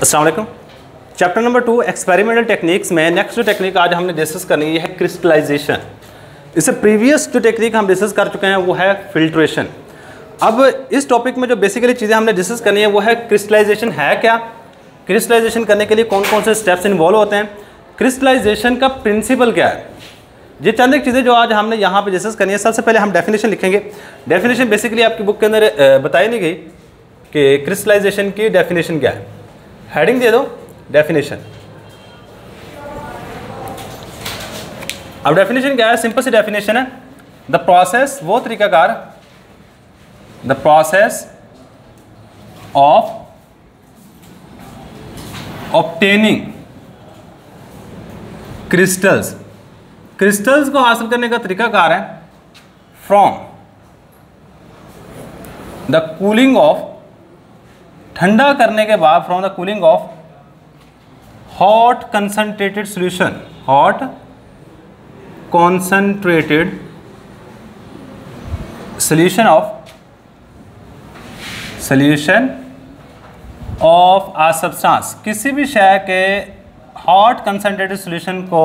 वालेकुम। Chapter number two experimental techniques में next जो टेक्निक आज हमने डिस्कस करनी है क्रिस्टलाइजेशन इससे प्रीवियस जो टेक्निक हम डिस्कस कर चुके हैं, वो है फिल्ट्रेशन अब इस टॉपिक में जो बेसिकली चीज़ें हमने डिस्कस करनी है, वो है क्रिस्टलाइजेशन है क्या? क्रिस्टलाइजेशन करने के लिए कौन कौन से स्टेप्स इन्वॉल्व होते हैं? क्रिस्टलाइजेशन का प्रिंसिपल क्या है? ये चंद एक चीज़ें जो आज हमने यहाँ पे डिस्कस करनी है, सबसे पहले हम डेफिनेशन लिखेंगे। डेफिनेशन बेसिकली आपकी बुक के अंदर बताई नहीं गई कि क्रिस्टलाइजेशन की डेफिनेशन क्या है। हेडिंग दे दो डेफिनेशन अब डेफिनेशन क्या है? सिंपल सी डेफिनेशन है. द प्रोसेस वो तरीकाकार. The process of obtaining crystals crystals को हासिल करने का तरीकाकार है. फ्रॉम द कूलिंग ऑफ़ ठंडा करने के बाद from the cooling of hot concentrated solution hot concentrated solution of solution of a substance किसी भी शय के हॉट कंसनट्रेटेड सोल्यूशन को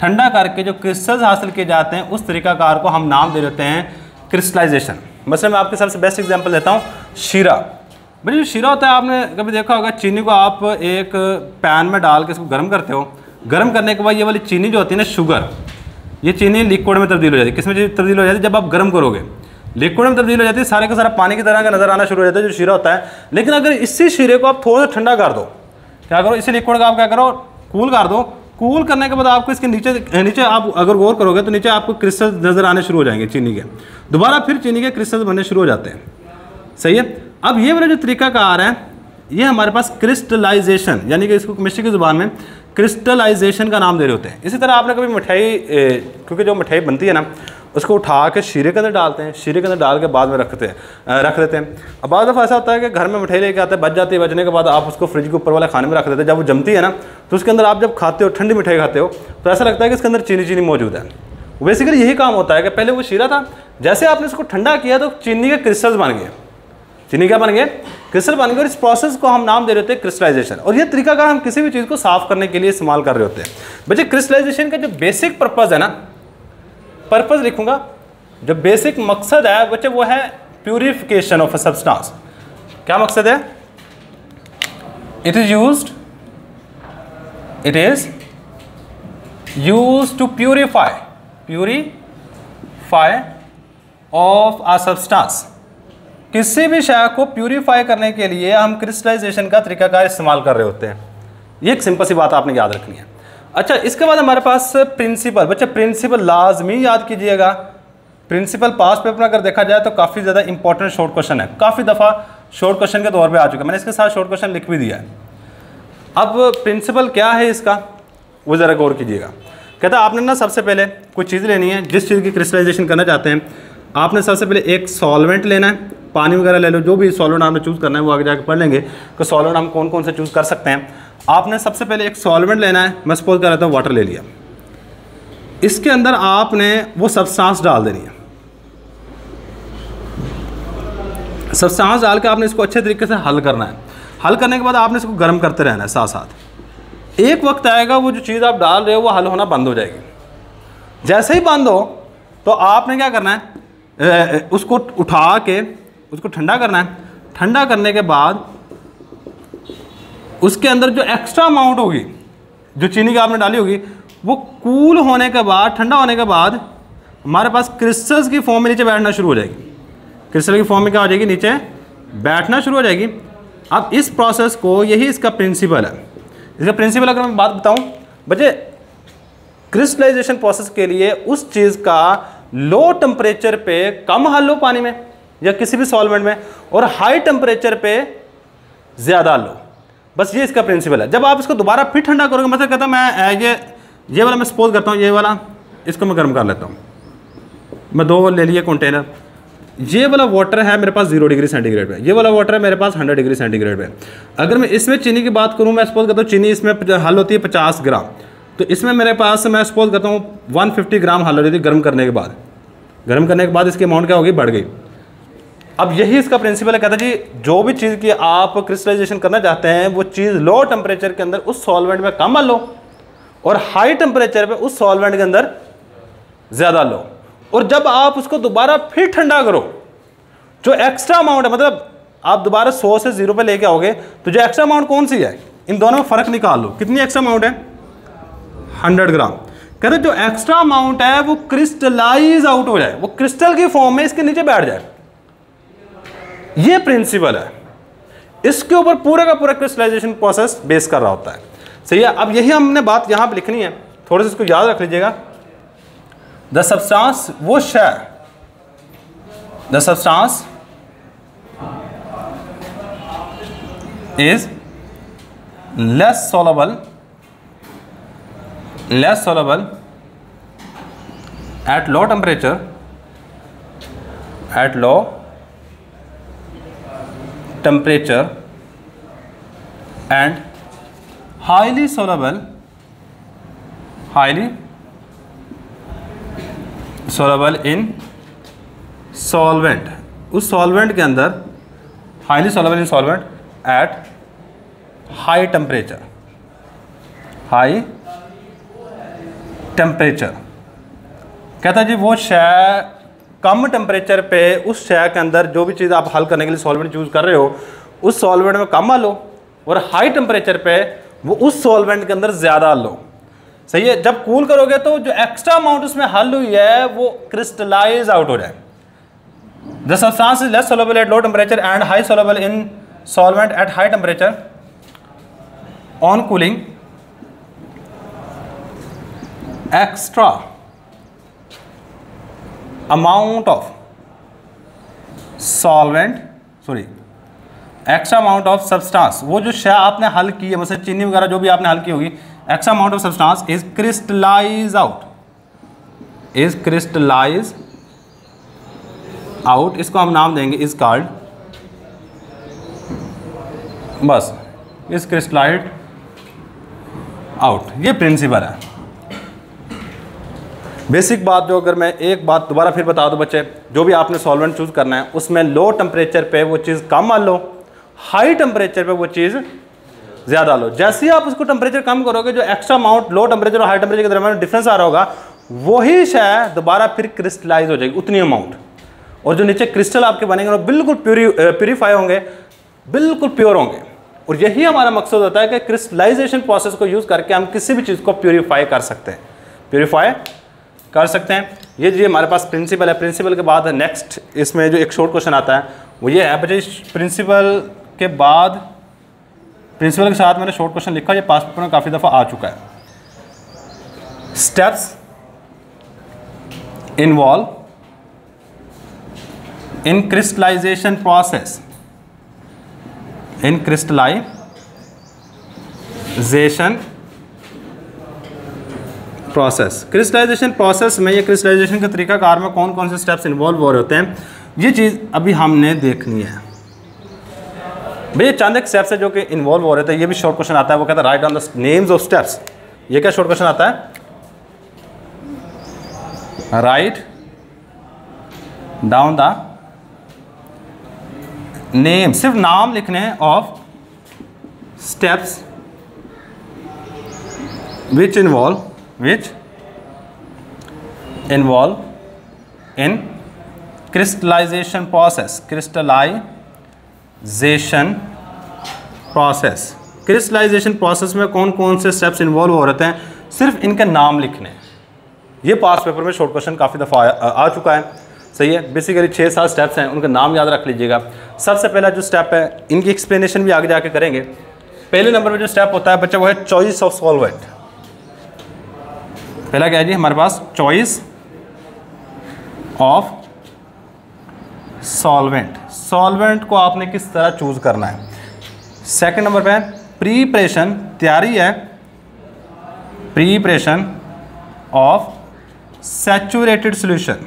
ठंडा करके जो क्रिस्टल्स हासिल किए जाते हैं, उस तरीकाकार को हम नाम दे देते हैं क्रिस्टलाइजेशन मतलब मैं आपके सबसे बेस्ट एग्जांपल देता हूँ, शीरा. भाई जो शीरा होता है, आपने कभी देखा होगा, चीनी को आप एक पैन में डाल के इसको गर्म करते हो। गर्म करने के बाद ये वाली चीनी जो होती है ना, शुगर, ये चीनी लिक्विड में तब्दील हो जाती है। किसमें तब्दील हो जाती है? जब आप गर्म करोगे। लिक्विड में तब्दील हो जाती है, सारे का सारा पानी की तरह का नज़र आना शुरू हो जाता है, जो शीरा होता है। लेकिन अगर इसी शीरे को आप थोड़ा सा ठंडा कर दो, क्या करो, इसी लिक्विड का आप क्या करो कूल कर दो। कूल करने के बाद आपको इसके नीचे नीचे आप अगर गौर करोगे तो नीचे आपको क्रिस्टल नज़र आने शुरू हो जाएँगे चीनी के। दोबारा फिर चीनी के क्रिस्टल बनने शुरू हो जाते हैं। सही है? अब ये वाला जो तरीका का आ रहा है, ये हमारे पास क्रिस्टलाइजेशन यानी कि इसको केमिस्ट्री की ज़ुबान में क्रिस्टलाइजेशन का नाम दे रहे होते हैं। इसी तरह आपने कभी मिठाई क्योंकि जो मिठाई बनती है ना, उसको उठा के शीरे के अंदर डालते हैं, शीरे के अंदर डाल के बाद में रखते हैं रख देते हैं। अब बाद दफ़ा ऐसा होता है कि घर में मिठाई लेके आते हैं, बच जाती है, बचने के बाद आप उसको फ्रिज के ऊपर वाले खाने में रख देते हैं। जब वो जमती है ना तो उसके अंदर आप जब खाते हो, ठंडी मिठाई खाते हो तो ऐसा लगता है कि इसके अंदर चीनी चीनी मौजूद है। बेसिकली यही काम होता है कि पहले वो शीरा था, जैसे आपने इसको ठंडा किया तो चीनी के क्रिस्टल्स बन गए। चीनी क्या बन गए क्रिस्टल बन गए और इस प्रोसेस को हम नाम दे रहे होते हैं क्रिस्टलाइजेशन और यह तरीका का हम किसी भी चीज़ को साफ़ करने के लिए इस्तेमाल कर रहे होते हैं। बच्चे क्रिस्टलाइजेशन का जो बेसिक पर्पज़ है ना पर्पज़ लिखूँगा। जो बेसिक मकसद है, बच्चे, वो है प्यूरिफिकेशन ऑफ़ अ सब्सटेंस क्या मकसद है? It is use it is use to purify purify of a substance किसी भी शय को प्यूरिफाई करने के लिए हम क्रिस्टलाइजेशन का तरीकाकार इस्तेमाल कर रहे होते हैं। ये एक सिंपल सी बात आपने याद रखनी है। अच्छा इसके बाद हमारे पास प्रिंसिपल बच्चे प्रिंसिपल लाजमी याद कीजिएगा। प्रिंसिपल पास पेपर अगर देखा जाए तो काफ़ी ज़्यादा इंपॉर्टेंट शॉर्ट क्वेश्चन है। काफ़ी दफ़ा शॉर्ट क्वेश्चन के तौर पे आ चुका है। मैंने इसके साथ शॉर्ट क्वेश्चन लिख भी दिया है। अब प्रिंसिपल क्या है इसका? वो ज़रा गौर कीजिएगा। कहता आपने ना सबसे पहले कुछ चीज़ लेनी है। जिस चीज़ की क्रिस्टलाइजेशन करना चाहते हैं, आपने सबसे पहले एक सॉल्वेंट लेना है। पानी वगैरह ले लो, जो भी सॉल्वेंट आपने चूज़ करना है, वो आगे जाकर पढ़ लेंगे। कि सॉल्वेंट हम कौन कौन से चूज़ कर सकते हैं? आपने सबसे पहले एक सॉल्वेंट लेना है, मैं सपोज़ कर रहा था वाटर ले लिया। इसके अंदर आपने वो सब्सटेंस डाल देनी है। सब्सटेंस डाल के आपने इसको अच्छे तरीके से हल करना है। हल करने के बाद आपने इसको गर्म करते रहना है साथ साथ एक वक्त आएगा, वो जो चीज़ आप डाल रहे हो, वो हल होना बंद हो जाएगी। जैसे ही बंद हो तो आपने क्या करना है? उसको उठा के उसको ठंडा करना है। ठंडा करने के बाद उसके अंदर जो एक्स्ट्रा अमाउंट होगी, जो चीनी की आपने डाली होगी, वो कूल होने के बाद, ठंडा होने के बाद हमारे पास क्रिस्टल्स की फॉर्म में नीचे बैठना शुरू हो जाएगी। क्रिस्टल की फॉर्म में क्या हो जाएगी? नीचे बैठना शुरू हो जाएगी। अब इस प्रोसेस को, यही इसका प्रिंसिपल है। इसका प्रिंसिपल अगर मैं बात बताऊँ, बच्चे क्रिस्टलाइजेशन प्रोसेस के लिए उस चीज़ का लो टेम्परेचर पे कम हल लो पानी में। या किसी भी सॉल्वेंट में, और हाई टेम्परेचर पे ज़्यादा लो। बस ये इसका प्रिंसिपल है। जब आप इसको दोबारा फिर ठंडा करोगे मतलब कहता मैं ये ये वाला मैं सपोज़ करता हूँ, ये वाला, इसको मैं गर्म कर लेता हूँ। मैं दो ले लिए कंटेनर ये वाला वाटर है मेरे पास ज़ीरो डिग्री सेंटीग्रेड पे। ये वाला वाटर है मेरे पास हंड्रेड डिग्री सेंटीग्रेड पे। अगर मैं इसमें चीनी की बात करूँ, मैं सपोज़ करता हूँ चीनी इसमें हल होती है पचास ग्राम। तो इसमें मेरे पास, मैं सपोज़ करता हूँ वन फिफ्टी ग्राम हल हो रही थी गर्म करने के बाद। गर्म करने के बाद इसकी अमाउंट क्या होगी? बढ़ गई। अब यही इसका प्रिंसिपल है, कहता जी, जो भी चीज़ की आप क्रिस्टलाइजेशन करना चाहते हैं, वो चीज़ लो टेम्परेचर के अंदर उस सॉल्वेंट में कम लो और हाई टेम्परेचर पे उस सॉल्वेंट के अंदर ज़्यादा लो। और जब आप उसको दोबारा फिर ठंडा करो, जो एक्स्ट्रा अमाउंट है मतलब आप दोबारा सौ से ज़ीरो पे लेके आओगे तो जो एक्स्ट्रा अमाउंट कौन सी है? इन दोनों में फ़र्क निकाल लो। कितनी एक्स्ट्रा अमाउंट है? हंड्रेड ग्राम कहते जो एक्स्ट्रा अमाउंट है, वो क्रिस्टलाइज आउट हो जाए, वो क्रिस्टल की फॉर्म में इसके नीचे बैठ जाए। ये प्रिंसिपल है। इसके ऊपर पूरा का पूरा क्रिस्टलाइजेशन प्रोसेस बेस कर रहा होता है। सही है? अब यही हमने बात यहाँ पर लिखनी है। थोड़े से इसको याद रख लीजिएगा। द सब्सटेंस वो शय the substance is less soluble less soluble at low temperature at low temperature and highly soluble highly soluble in solvent उस solvent के अंदर highly soluble in solvent at high temperature high temperature कहता जी वो शय कम temperature पे उस शय के अंदर जो भी चीज़ आप हल करने के लिए सॉल्वेंट यूज़ कर रहे हो, उस सॉल्वेंट में कम हल हो और हाई टेम्परेचर पे वो उस सॉल्वेंट के अंदर ज़्यादा हल हो। सही है? जब कूल करोगे तो जो एक्स्ट्रा अमाउंट उसमें हल हुई है, वो क्रिस्टलाइज आउट हो जाए। The substance is less soluble at low temperature and high soluble in solvent at high temperature on cooling extra. Amount of solvent, sorry extra amount of substance वो जो शय आपने हल की है मतलब चीनी वगैरह जो भी आपने हल की होगी extra amount of substance is crystallize out is crystallize out इसको हम नाम देंगे इज़ कार्ड बस इस क्रिस्टलाइड आउट ये प्रिंसिपल है। बेसिक बात जो अगर मैं एक बात दोबारा फिर बता दूँ बच्चे, जो भी आपने सॉल्वेंट चूज़ करना है, उसमें लो टेम्परेचर पे वो चीज़ कम मान लो हाई टेम्परेचर पे वो चीज़ ज़्यादा लो। जैसे ही आप उसको टेम्परेचर कम करोगे, जो एक्स्ट्रा अमाउंट लो टेम्परेचर और हाई टेम्परेचर के दरमियान डिफरेंस आ रहा होगा, वही शायद दोबारा फिर क्रिस्टलाइज हो जाएगी, उतनी अमाउंट और जो नीचे क्रिस्टल आपके बनेंगे, वो बिल्कुल प्यूरी प्यूरीफाई होंगे, बिल्कुल प्योर होंगे। और यही हमारा मकसद होता है कि क्रिस्टलाइजेशन प्रोसेस को यूज़ करके हम किसी भी चीज़ को प्योरीफाई कर सकते हैं। प्योरीफाई कर सकते हैं। ये जी हमारे पास प्रिंसिपल है प्रिंसिपल के बाद नेक्स्ट इसमें जो एक शॉर्ट क्वेश्चन आता है, वो ये है बच्चे प्रिंसिपल के बाद प्रिंसिपल के साथ मैंने शॉर्ट क्वेश्चन लिखा, ये पास पेपर में काफ़ी दफ़ा आ चुका है। Steps involve in crystallization process in crystallization process crystallization process में ये क्रिस्टलाइजेशन के तरीकाकार में कौन कौन से स्टेप्स इन्वॉल्व हो रहे होते हैं? ये चीज़ अभी हमने देखनी है। भैया चंद एक स्टेप्स है जो कि इन्वॉल्व हो रहे थे। ये भी शॉर्ट क्वेश्चन आता है। वो कहता है write on the names of steps ये क्या शॉर्ट क्वेश्चन आता है? राइट डाउन द नेम सिर्फ़ नाम लिखने of steps which involve which involve in crystallization process crystallization process crystallization process में कौन कौन से स्टेप्स इन्वॉल्व हो रहे हैं सिर्फ़ इनके नाम लिखने। ये पास पेपर में शॉर्ट क्वेश्चन काफ़ी दफ़ा आ, आ चुका है। सही है? बेसिकली छः सात स्टेप्स हैं उनका नाम याद रख लीजिएगा। सबसे पहला जो स्टेप है इनकी एक्सप्लेनेशन भी आगे जाके करेंगे। पहले नंबर पर जो स्टेप होता है बच्चा वो है चॉइस ऑफ़ सॉल्वेंट। पहला क्या है जी? हमारे पास चॉइस ऑफ़ सॉल्वेंट सॉल्वेंट को आपने किस तरह चूज़ करना है? सेकंड नंबर पे प्रीपरेशन तैयारी है preparation of saturated solution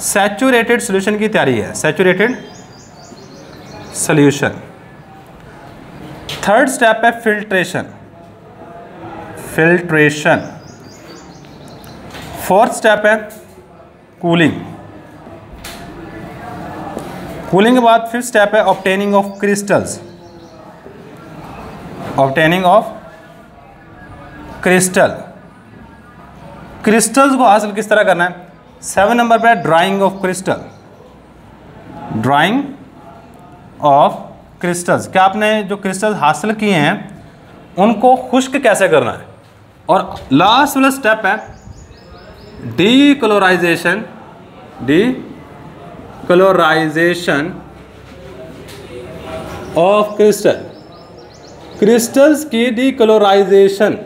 saturated solution की तैयारी है। सैचुरेटेड सोल्यूशन थर्ड स्टेप है फिल्ट्रेशन फिल्ट्रेशन फोर्थ स्टेप है कूलिंग कूलिंग के बाद फिफ्थ स्टेप है obtaining of crystals obtaining of crystal crystals को हासिल किस तरह करना है? सेवन नंबर पे drying of crystal drying of crystals क्या आपने जो क्रिस्टल हासिल किए हैं, उनको खुश्क कैसे करना है? और लास्ट वाला स्टेप है decolourization decolourization of crystal crystals की डी क्लोराइजेशन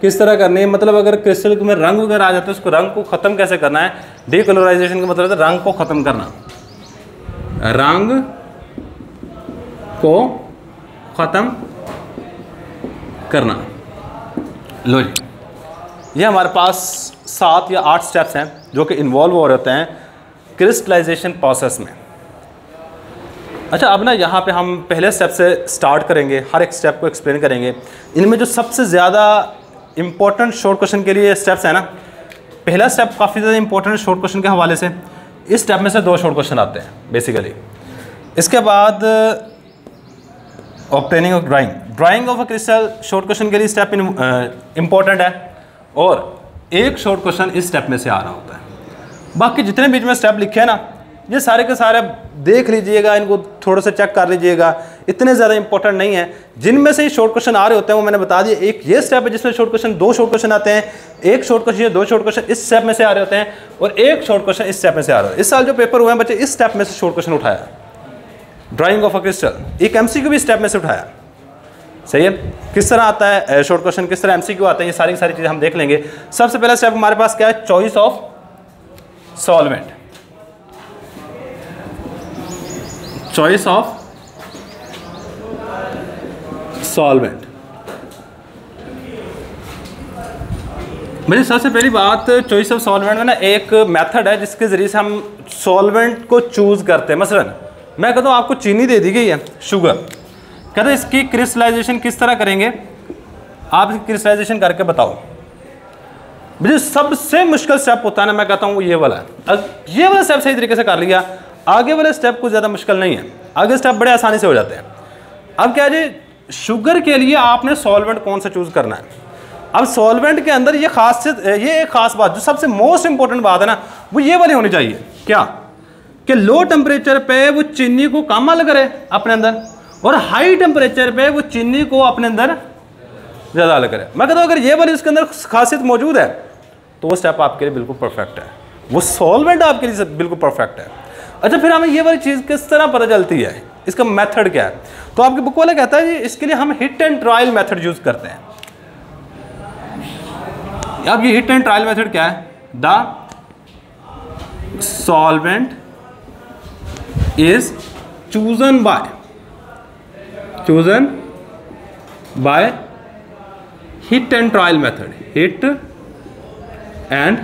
किस तरह करनी है? मतलब अगर क्रिस्टल में रंग वगैरह आ जाता है, उसको रंग को ख़त्म कैसे करना है? डी क्लोराइजेशन का मतलब रंग को ख़त्म करना। रंग को ख़त्म करना। लो जी। ये हमारे पास सात या आठ स्टेप्स हैं जो कि इन्वॉल्व हो रहे हैं क्रिस्टलाइजेशन प्रोसेस में। अच्छा अब ना यहाँ पे हम पहले स्टेप से स्टार्ट करेंगे, हर एक स्टेप को एक्सप्लेन करेंगे। इनमें जो सबसे ज़्यादा इम्पोर्टेंट शॉर्ट क्वेश्चन के लिए स्टेप्स हैं ना, पहला स्टेप काफ़ी ज़्यादा इंपॉर्टेंट शॉर्ट क्वेश्चन के हवाले से, इस स्टेप में से दो शॉर्ट क्वेश्चन आते हैं बेसिकली इसके बाद obtaining of drying drying of a crystal short question के लिए स्टेप इंपॉर्टेंट है, और एक शॉर्ट क्वेश्चन इस स्टेप में से आ रहा होता है। बाकी जितने बीच में स्टेप लिखे हैं ना, ये सारे के सारे देख लीजिएगा, इनको थोड़ा सा चेक कर लीजिएगा। इतने ज़्यादा इंपॉर्टेंट नहीं है। जिनमें से शॉर्ट क्वेश्चन आ रहे होते हैं, वो मैंने बता दिया एक ये स्टेप है जिसमें शॉर्ट क्वेश्चन दो शॉर्ट क्वेश्चन आते हैं। एक शॉर्ट क्वेश्चन दो शॉर्ट क्वेश्चन इस स्टेप में से आ रहे होते हैं और एक शॉर्ट क्वेश्चन इस स्टेप में से आ रहा है। इस साल जो पेपर हुए हैं बच्चे, इस स्टेप में से शॉर्ट क्वेश्चन उठाया। ड्राइंग ऑफ़ अ क्रिस्टल एक एम भी स्टेप में से उठाया। सही है? किस तरह आता है शॉर्ट क्वेश्चन किस तरह एमसीक्यू आता है, ये सारी सारी चीज़ें हम देख लेंगे। सबसे पहला स्टेप हमारे पास क्या है? Choice of solvent choice of solvent मेरी सबसे पहली बात चॉइस ऑफ़ सॉल्वेंट में ना एक मेथड है, जिसके ज़रिए से हम सॉल्वेंट को चूज़ करते हैं। मसलन, मैं कहता हूँ आपको चीनी दे दी गई है शुगर कहते इसकी क्रिस्टलाइजेशन किस तरह करेंगे? आप क्रिस्टलाइजेशन करके बताओ। मुझे सबसे मुश्किल स्टेप होता है ना, मैं कहता हूँ, ये वाला। है ये वाला स्टेप सही तरीके से कर लिया। आगे वाले स्टेप कुछ ज़्यादा मुश्किल नहीं है। आगे स्टेप बड़े आसानी से हो जाते हैं। अब क्या जी शुगर के लिए आपने सॉल्वेंट कौन सा चूज़ करना है? अब सॉल्वेंट के अंदर ये खास से, ये एक खास बात, जो सबसे मोस्ट इंपॉर्टेंट बात है ना, वो ये वाली होनी चाहिए। क्या? कि लो टेम्परेचर पे वो चीनी को कम हल करे अपने अंदर। और हाई टेम्परेचर पे वो चीनी को अपने अंदर ज़्यादा हल करे। मैं कहता हूँ, अगर ये वाली उसके अंदर खासियत मौजूद है तो वो स्टेप आपके लिए बिल्कुल परफेक्ट है। वो सॉल्वेंट आपके लिए बिल्कुल परफेक्ट है। अच्छा फिर हमें ये वाली चीज़ किस तरह पता चलती है? इसका मेथड क्या है? तो आपके बुक वाला कहता है इसके लिए हम hit and trial method use करते हैं। अब ये हिट एंड ट्रायल मेथड क्या है? The solvent is chosen by chosen by hit and trial method hit and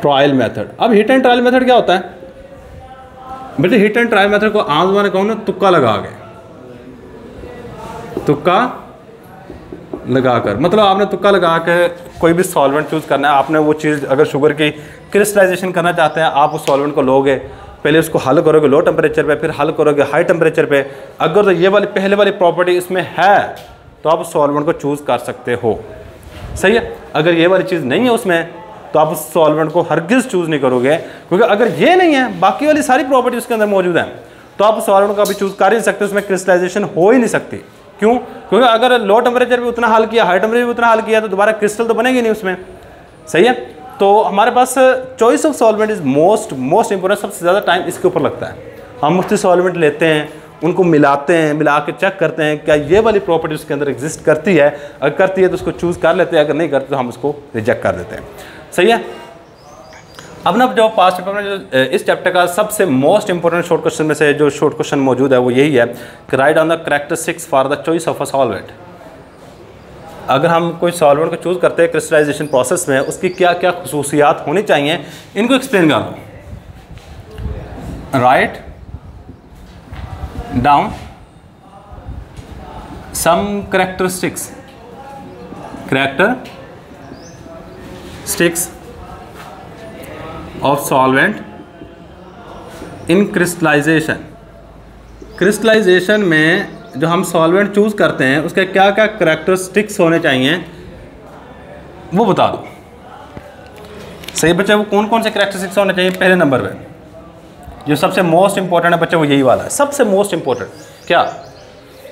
trial method अब हिट एंड ट्रायल मेथड क्या होता है? बेटे हिट एंड ट्रायल मेथड को आम जमाने कहूँ ना तुक्का लगा के। तुक्का लगा कर मतलब आपने तुक्का लगा के कोई भी सॉल्वेंट चूज़ करना है, आपने वो चीज़, अगर शुगर की क्रिस्टलाइजेशन करना चाहते हैं, आप उस सॉल्वेंट को लोगे पहले उसको हल करोगे लो टेम्परेचर पे, फिर हल करोगे हाई टेम्परेचर पे। अगर तो ये वाली पहले वाली प्रॉपर्टी इसमें है तो आप सॉल्वेंट को चूज़ कर सकते हो। सही है? अगर ये वाली चीज़ नहीं है उसमें तो आप सॉल्वेंट को हरगिज़ चूज़ नहीं करोगे, क्योंकि अगर ये नहीं है, बाकी वाली सारी प्रॉपर्टी उसके अंदर मौजूद है तो आप सॉल्वेंट को अभी चूज़ कर ही नहीं सकते, उसमें क्रिस्टलाइजेशन हो ही नहीं सकती। क्यों? क्योंकि अगर लो टेम्परेचर भी उतना हल किया हाई टेम्परेचर भी उतना हल किया तो दोबारा क्रिस्टल तो बनेगी नहीं उसमें। सही है? तो हमारे पास choice of solvent is most most important सबसे ज़्यादा टाइम इसके ऊपर लगता है। हम मुफ्ती सॉल्वेंट लेते हैं, उनको मिलाते हैं, मिला के चेक करते हैं, क्या ये वाली प्रॉपर्टी उसके अंदर एग्जिस्ट करती है? अगर करती है तो उसको चूज़ कर लेते हैं, अगर नहीं करते तो हम उसको रिजेक्ट कर देते हैं। सही है? अब ना जो पास्ट पेपर में जो इस चैप्टर का सबसे मोस्ट इंपॉर्टेंट शॉर्ट क्वेश्चन में से जो शॉर्ट क्वेश्चन मौजूद है, वो यही है। कि write on the characteristics for the choice of a solvent अगर हम कोई सॉल्वेंट को चूज़ करते हैं क्रिस्टलाइजेशन प्रोसेस में, उसकी क्या क्या खसूसियात होनी चाहिए, इनको एक्सप्लेन कर। Write down some characteristics characteristics of solvent in crystallization crystallization में जो हम सॉल्वेंट चूज़ करते हैं, उसके क्या क्या करेक्टरिस्टिक्स होने चाहिए, वो बता दो। सही बच्चे, वो कौन कौन से करेक्टरिस्टिक्स होने चाहिए पहले नंबर पे? जो सबसे मोस्ट इंपॉर्टेंट है बच्चे, वो यही वाला है। सबसे मोस्ट इंपॉर्टेंट क्या?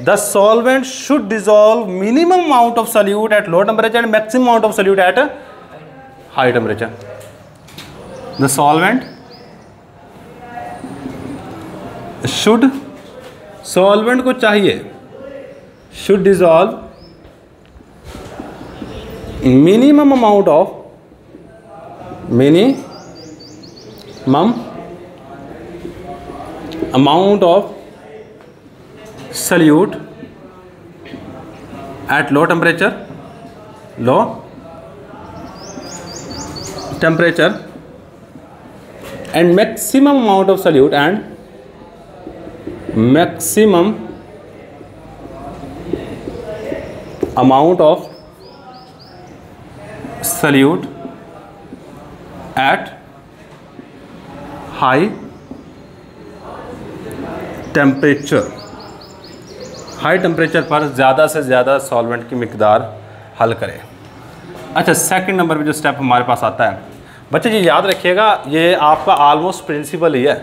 The solvent should dissolve minimum amount of solute at low temperature and maximum amount of solute at high temperature the solvent should solvent को चाहिए। Should dissolve minimum amount of minimum amount of solute at low temperature low temperature and maximum amount of solute and maximum amount of solute at high temperature. High temperature पर ज़्यादा से ज़्यादा solvent की मकदार हल करें। अच्छा सेकंड नंबर पे जो स्टेप हमारे पास आता है। बच्चे जी याद रखिएगा, ये आपका ऑलमोस्ट प्रिंसिपल ही है।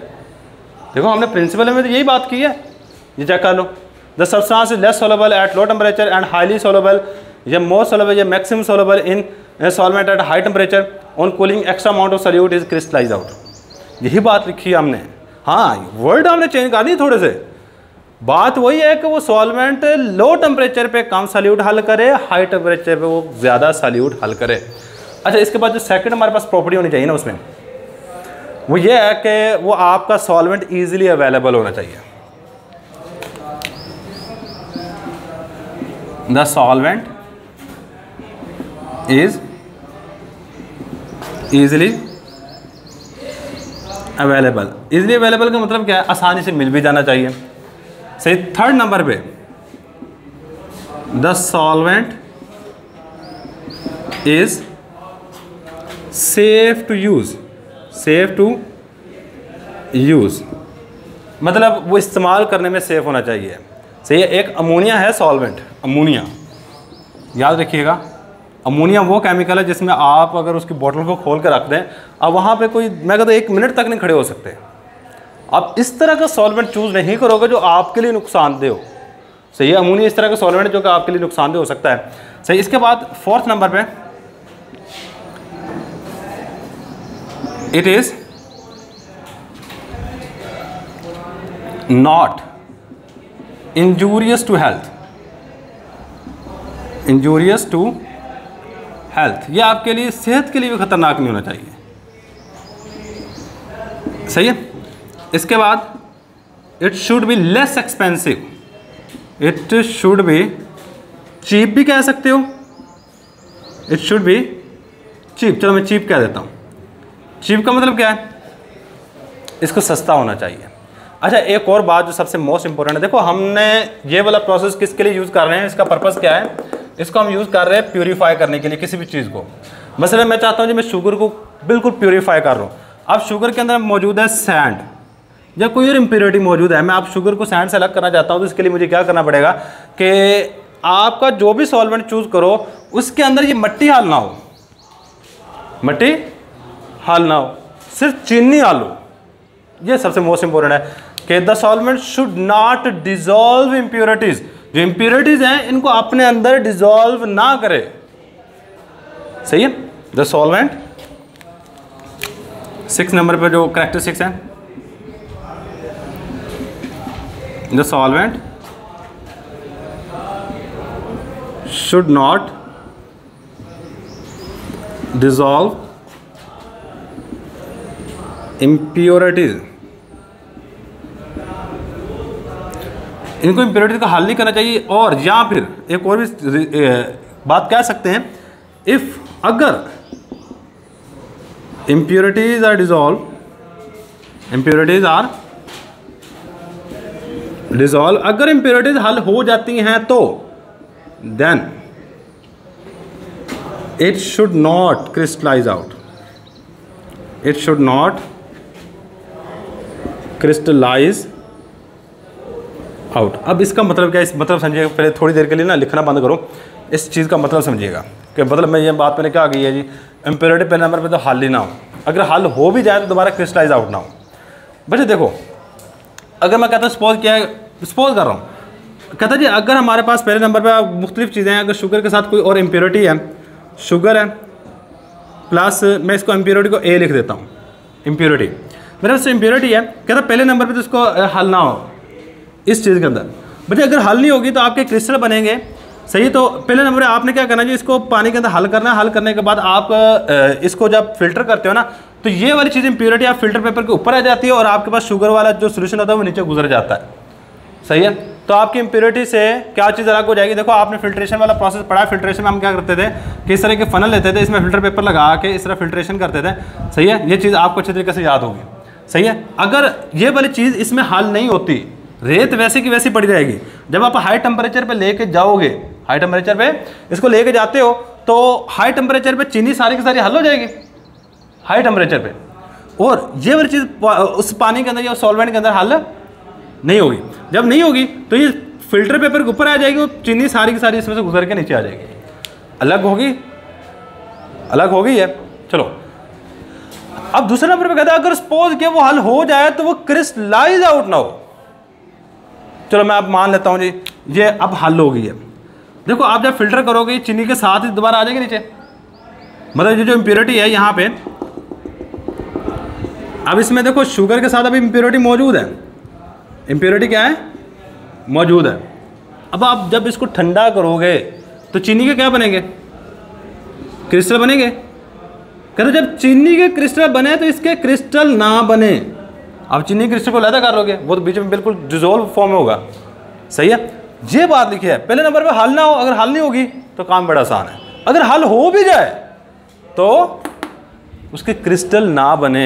देखो, हमने प्रिंसिपल में तो यही बात की है। ये चेक कर लो। The substance is less soluble at low temperature and highly soluble या मोर सोलेबल या maximum soluble in solvent at high temperature on cooling extra amount of solute is crystallize out यही बात लिखी है हमने। हाँ वर्ड हमने चेंज कर दी थोड़े से। बात वही है कि वो सॉल्वेंट लो टेम्परेचर पे कम सल्यूट हल करे हाई टेम्परेचर पे वो ज़्यादा सल्यूट हल करे। अच्छा इसके बाद जो सेकंड हमारे पास प्रॉपर्टी होनी चाहिए ना उसमें। वो ये है कि वो आपका सॉल्वेंट इजीली अवेलेबल होना चाहिए। The solvent is easily available easily available का मतलब क्या है? आसानी से मिल भी जाना चाहिए। सही थर्ड नंबर पे the solvent is safe to use safe to use. मतलब वो इस्तेमाल करने में सेफ़ होना चाहिए। सही है, एक अमोनिया है सॉल्वेंट, अमोनिया। याद रखिएगा, अमोनिया वो केमिकल है जिसमें आप अगर उसकी बोतल को खोल कर रख दें, अब वहाँ पे कोई, मैं कहता एक मिनट तक नहीं खड़े हो सकते। आप इस तरह का सॉल्वेंट चूज़ नहीं करोगे जो आपके लिए नुकसानदेह हो। सही है, अमोनिया इस तरह का सॉल्वेंट जो कि आपके लिए नुकसानदेह हो सकता है। सही, इसके बाद फोर्थ नंबर पे it is not injurious to health injurious to health ये आपके लिए, सेहत के लिए भी ख़तरनाक नहीं होना चाहिए। सही है? इसके बाद it should be less expensive it should be cheap भी कह सकते हो। इट शुड बी चीप चलो मैं चीप कह देता हूँ। चीप का मतलब क्या है? इसको सस्ता होना चाहिए। अच्छा एक और बात जो सबसे मोस्ट इंपॉर्टेंट है। देखो, हमने ये वाला प्रोसेस किसके लिए यूज़ कर रहे हैं? इसका पर्पज़ क्या है? इसको हम यूज़ कर रहे हैं प्योरीफाई करने के लिए, किसी भी चीज़ को। मसलन, मैं चाहता हूँ जी, मैं शुगर को बिल्कुल प्योरीफाई कर रहा हूँ। अब शुगर के अंदर मौजूद है सैंड या कोई और इम्प्योरिटी मौजूद है, मैं आप शुगर को सैंड से अलग करना चाहता हूँ तो इसके लिए मुझे क्या करना पड़ेगा कि आपका जो भी सॉल्वेंट चूज़ करो, उसके अंदर ये मट्टी हाल ना हो। मट्टी? हाल ना हो। सिर्फ़ चीनी हो ये सबसे मोस्ट इंपॉर्टेंट है कि the solvent should not dissolve impurities जो इम्प्योरिटीज़ हैं, इनको अपने अंदर डिजोल्व ना करे। सही है? द सॉल्वेंट सिक्स नंबर पे जो करेक्टर सिक्स है। The solvent should not dissolve impurities. इनको इम्प्योरिटीज का हल नहीं करना चाहिए और या फिर एक और भी बात कह सकते हैं। इफ़ अगर impurities are dissolve impurities are dissolve अगर इम्प्योरिटीज हल हो जाती हैं तो then it should not crystallize out it should not crystallize out अब इसका मतलब क्या इस मतलब समझिएगा पहले थोड़ी देर के लिए ना लिखना बंद करो। इस चीज़ का मतलब समझिएगा। कि मतलब मैं ये बात मैंने क्या गई है जी? इम्प्योरिटी पहले नंबर पे तो हल ही ना हो। अगर हल हो भी जाए तो दोबारा क्रिस्टलाइज आउट ना हो। बच्चे देखो, अगर मैं कहता हूँ सपोज़ क्या है? सपोज़ कर रहा हूँ। कहता जी, अगर हमारे पास पहले नंबर पर मुख्तलिफ़ चीज़ें हैं, अगर शुगर के साथ कोई और इम्प्योरिटी है शुगर है प्लस मैं इसको इम्प्योरिटी को ए लिख देता हूँ। इम्प्योरिटी मेरे पास इम्प्योरिटी है। कहता, पहले नंबर पर तो इसको हल ना हो। इस चीज़ के अंदर। बच्चे, अगर हल नहीं होगी तो आपके क्रिस्टल बनेंगे। सही तो पहले नंबर आपने क्या करना जी इसको पानी के अंदर हल करना है, हल करने के बाद आप इसको जब फ़िल्टर करते हो ना तो ये वाली चीज़ इम्प्योरिटी आप फ़िल्टर पेपर के ऊपर आ जाती है और आपके पास शुगर वाला जो सोल्यूशन होता है, वो नीचे गुजर जाता है। सही है? तो आपकी इम्प्योरिटी से क्या चीज़ अलग हो जाएगी? देखो, आपने फिल्ट्रेशन वाला प्रोसेस पढ़ा फिल्ट्रेशन में हम क्या करते थे? कि इस तरह के फनल लेते थे? इसमें फ़िल्टर पेपर लगा के इस तरह फिल्ट्रेशन करते थे। सही है? ये चीज़ आपको अच्छे तरीके से याद होगी। सही है? अगर ये वाली चीज़ इसमें हल नहीं होती, रेत वैसे की वैसी पड़ी रहेगी। जब आप हाई टेम्परेचर पे लेके जाओगे हाई टेम्परेचर पे, इसको लेके जाते हो तो हाई टेम्परेचर पे चीनी सारी की सारी हल हो जाएगी। हाई टेम्परेचर पे। और ये वाली चीज़ उस पानी के अंदर या सॉल्वेंट के अंदर हल नहीं होगी। जब नहीं होगी तो ये फ़िल्टर पेपर के ऊपर आ जाएगी और चीनी सारी की सारी इसमें से गुजर के नीचे आ जाएगी। अलग होगी? अलग होगी है चलो। अब दूसरे नंबर पे कहता है, अगर सपोज़ के वो हल हो जाए तो वो क्रिस्टलाइज आउट ना हो। चलो मैं अब मान लेता हूँ जी, ये अब हल हो गई है। देखो, आप जब फ़िल्टर करोगे, चीनी के साथ ही दोबारा आ जाएगी नीचे। मतलब ये जो इम्प्योरिटी है यहाँ पे, अब इसमें देखो शुगर के साथ अभी इम्प्योरिटी मौजूद है। इम्प्योरिटी क्या है? मौजूद है। अब आप जब इसको ठंडा करोगे तो चीनी के क्या बनेंगे? क्रिस्टल बनेंगे। कहते जब चीनी के क्रिस्टल बने तो इसके क्रिस्टल ना बने। आप चीनी क्रिस्टल को लैदा कर लोगे, वो तो बीच में बिल्कुल डिजोल्व फॉर्म में होगा। सही है? ये बात लिखी है, पहले नंबर पे हल ना हो, अगर हल नहीं होगी तो काम बड़ा आसान है। अगर हल हो भी जाए तो उसके क्रिस्टल ना बने,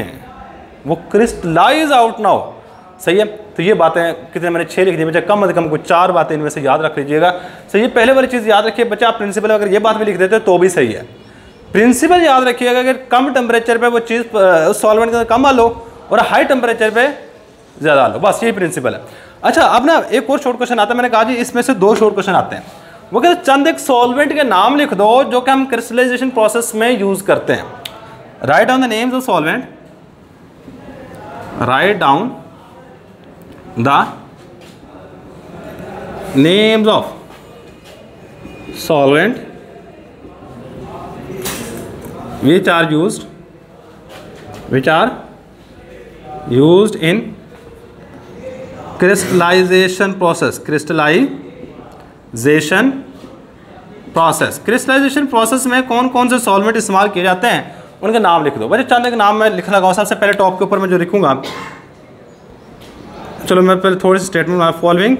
वो क्रिस्टलाइज आउट ना हो। सही है? तो ये बातें कितने मैंने छः लिख दी बच्चा, कम से कम कुछ चार बातें इनमें से याद रख लीजिएगा। सही है? पहले वाली चीज़ याद रखिए। बच्चा, आप प्रिंसिपल अगर ये बात भी लिख देते तो भी सही है। प्रिंसिपल याद रखिएगा अगर कम टेम्परेचर पे वो चीज़ उस सॉल्वेंट के अंदर कम हो और हाई टेम्परेचर पे ज़्यादा लो बस यही प्रिंसिपल है। अच्छा अब ना एक और शॉर्ट क्वेश्चन आता है। मैंने कहा जी, इसमें से दो शॉर्ट क्वेश्चन आते हैं। वो कहते चंद, एक सॉल्वेंट के नाम लिख दो जो कि हम क्रिस्टलाइजेशन प्रोसेस में यूज़ करते हैं। Write down the names of solvent write down the names of solvent which are used which are used in crystallization process. Crystallization process crystallization process में कौन कौन से सॉल्वेंट इस्तेमाल किए जाते हैं? उनके नाम लिख दो। बच्चे चंद के नाम मैं लिख लगा सबसे पहले टॉप के ऊपर मैं जो लिखूँगा। चलो मैं पहले थोड़ी सी statement following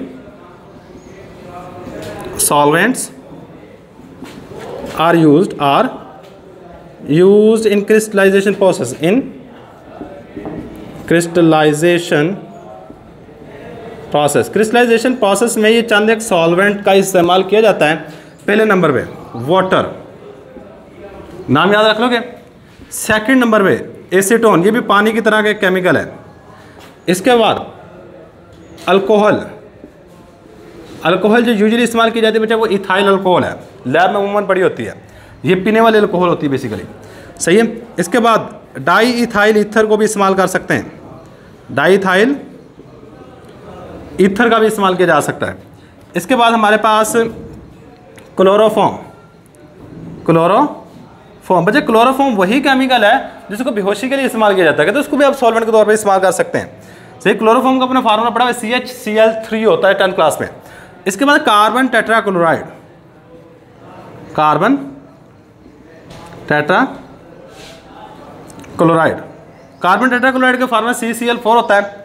solvents are used are used in crystallization process in crystallization process crystallization process में ये चंद एक सॉल्वेंट का इस्तेमाल किया जाता है। पहले नंबर पे वाटर नाम याद रख लोगे? सेकंड नंबर पे एसीटोन ये भी पानी की तरह का एक केमिकल है। इसके बाद अल्कोहल अल्कोहल जो यूजुअली इस्तेमाल की जाती है बच्चा, वो इथाइल अल्कोहल है। लैब में उमूमन पड़ी होती है। ये पीने वाली अल्कोहल होती है बेसिकली सही है? इसके बाद डाई इथाइल ईथर को भी इस्तेमाल कर सकते हैं। डाईथाइल इथर का भी इस्तेमाल किया जा सकता है। इसके बाद हमारे पास क्लोरोफॉर्म क्लोरोफॉर्म बच्चे क्लोरोफॉर्म वही केमिकल है जिसको बेहोशी के लिए इस्तेमाल किया जाता है। तो उसको भी आप सॉल्वेंट के तौर पर इस्तेमाल कर सकते हैं। सही क्लोरोफॉर्म का अपना फार्मूला पड़ा है C H C L three होता है टेंथ क्लास में। इसके बाद carbon tetrachloride carbon tetrachloride carbon tetrachloride का formula C C L four होता है।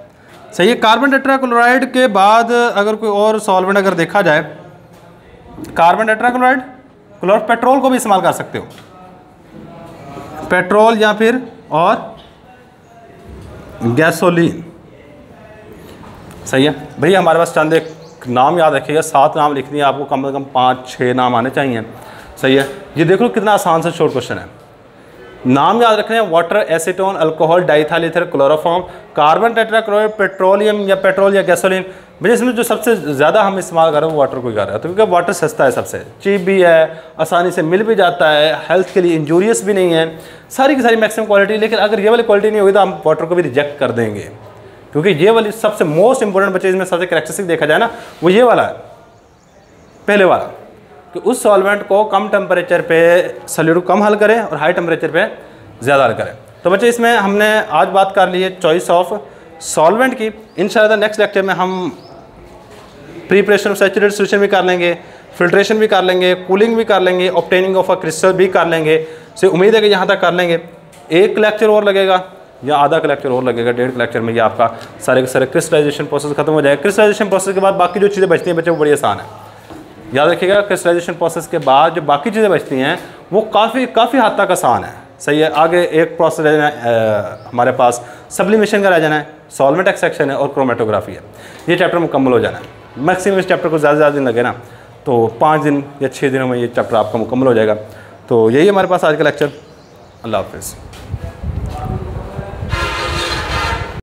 सही है कार्बन टेट्राक्लोराइड के बाद अगर कोई और सॉल्वेंट अगर देखा जाए कार्बन टेट्राक्लोराइड क्लोर पेट्रोल को भी इस्तेमाल कर सकते हो। पेट्रोल या फिर और गैसोलीन सही है। भैया, हमारे पास चंद एक नाम याद रखिएगा, सात नाम लिखनी है, आपको कम से कम पाँच छः नाम आने चाहिए। सही है। ये देख लो कितना आसान से शॉर्ट क्वेश्चन है। नाम याद रखने हैं water acetone alcohol diethyl ether chloroform carbon tetrachloride petroleum या पेट्रोल या गैसोलीन भाई इसमें जो सबसे ज़्यादा हम इस्तेमाल कर रहे हैं वो वाटर को ही कर रहे हैं। तो क्योंकि वाटर सस्ता है सबसे चीप भी है, आसानी से मिल भी जाता है हेल्थ के लिए इंजूरियस भी नहीं है। सारी की सारी मैक्सिमम क्वालिटी लेकिन अगर ये वाली क्वालिटी नहीं होगी तो हम वाटर को भी रिजेक्ट कर देंगे। क्योंकि ये वाली सबसे मोस्ट इंपॉर्टेंट बच्चे, इसमें सबसे करेक्टरिस्टिक देखा जाए ना, वो ये वाला है, पहले वाला। कि उस सॉल्वेंट को कम टेम्परेचर पे सल्यूट कम हल करें और हाई टेम्परेचर पे ज़्यादा हल करें। तो बच्चे, इसमें हमने आज बात कर ली है चॉइस ऑफ़ सॉल्वेंट की। इन नेक्स्ट लेक्चर में हम प्रीपरेशन ऑफ़ सेचुरेट सोल्यूशन भी कर लेंगे फिल्ट्रेशन भी कर लेंगे कूलिंग भी कर लेंगे ऑप्टेनिंग ऑफ़ अ क्रिस्टल भी कर लेंगे। से उम्मीद है कि यहाँ तक कर लेंगे। एक लेक्चर और लगेगा या आधा का लेक्चर और लगेगा, डेढ़ लेक्चर में ये आपका सारे के सारे क्रिस्टलाइजेशन प्रोसेस खत्म हो जाएगा। क्रिस्टलाइजेशन प्रोसेस के बाद बाकी जो चीज़ें बचती हैं बच्चे, वो बड़ी आसान है। याद रखिएगा क्रिस्टलाइजेशन प्रोसेस के बाद जो बाकी चीज़ें बचती हैं, वो काफ़ी काफ़ी हद तक आसान है। सही है, आगे एक प्रोसेस रह जाना हमारे पास सब्लिमेशन का रह जाना है सॉल्वेंट एक्सेक्शन है और क्रोमेटोग्राफी है। ये चैप्टर मुकम्मल हो जाना है। मैक्सिमम इस चैप्टर को ज़्यादा ज़्यादा दिन लगे ना तो पाँच दिन या छः दिनों में ये चैप्टर आपका मुकम्मल हो जाएगा। तो यही हमारे पास आज का लेक्चर अल्लाह हाफिज़।